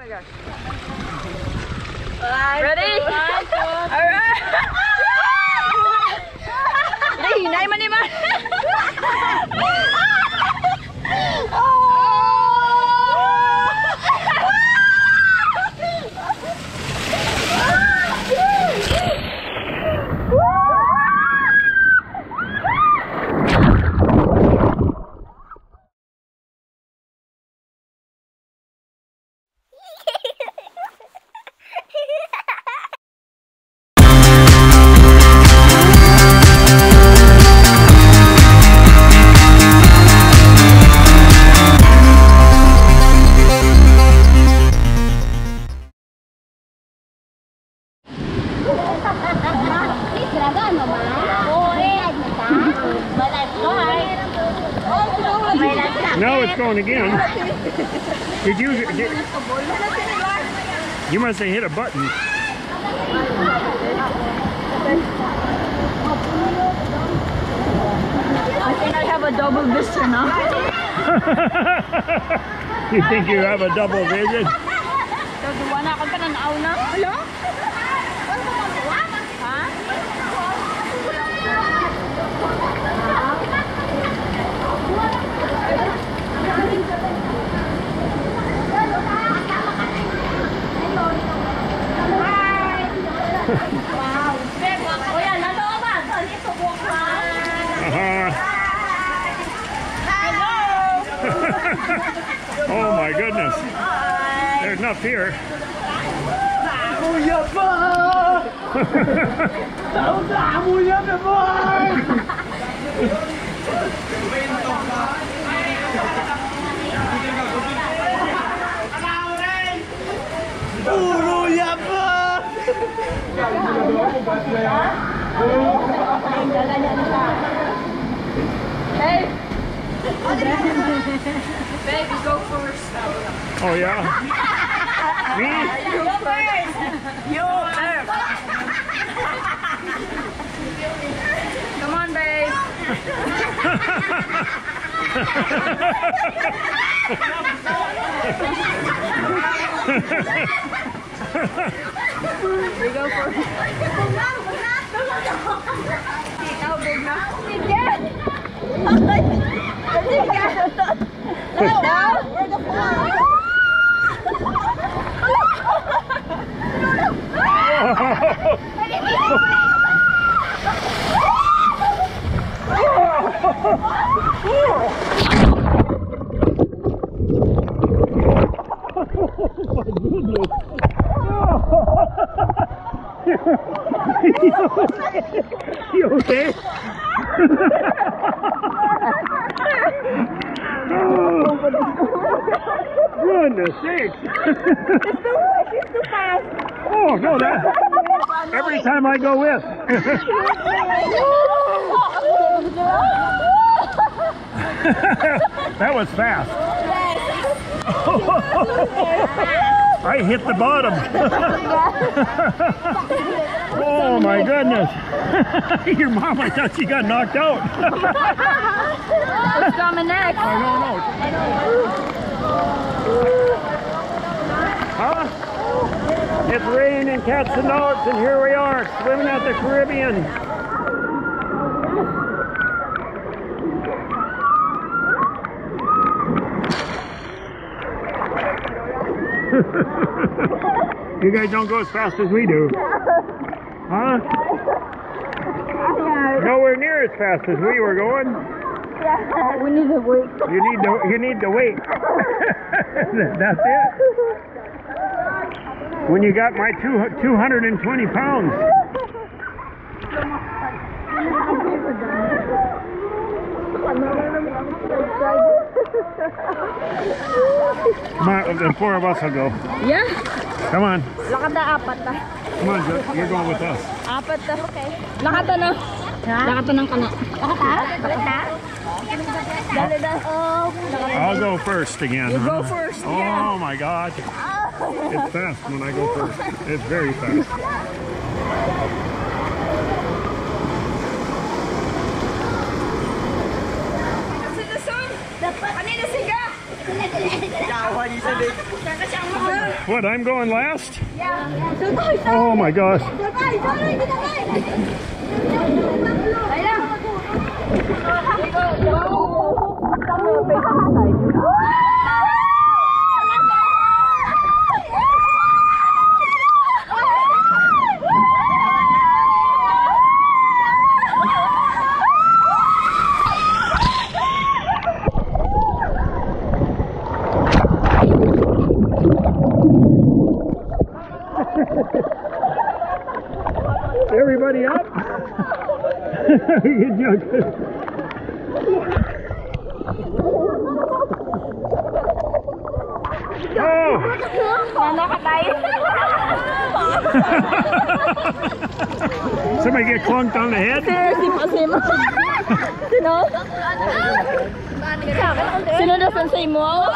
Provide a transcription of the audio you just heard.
Oh my gosh. Ready? It's going again. Did you? Did, you must have hit a button. I think I have a double vision, no? You think you have a double vision? Nagawa ako pa ng nauna. Hello? Ha? Kuya, nandun ba? Dito po ka. Oh my goodness. There's enough here. Hey! Baby, go first. Oh yeah. Me? You first! You first! Come on, babe. we go first. đâu đừng nói đi chứ đi chứ You okay? oh, goodness sakes. oh, no, that. Every time I go with. that was fast. I hit the bottom. oh my goodness. Your mom, I thought she got knocked out. What's coming next? I don't know. Huh? It's raining in cats and dogs, and here we are, swimming at the Caribbean. you guys don't go as fast as we do. Huh? Nowhere near as fast as we were going. Yeah, We need to wait. You need to you need to wait. That's it. When you got my two two hundred and twenty pounds. Come on, the four of us will go. Yeah? Come on, Lakad na apat na. come on, you're going with us. Apat na. Okay. Lakad na. Lakad na ng kana. Lakad na? Lakad na? Dali na. Oh. I'll go first again. You go first, Oh yeah. my God. It's fast when I go first. It's very fast. What, I'm going last? Oh my gosh. rồi Nó nó ở đây Somebody get clunked on the head? Seriously, possible. you know? Sino doesn't say more?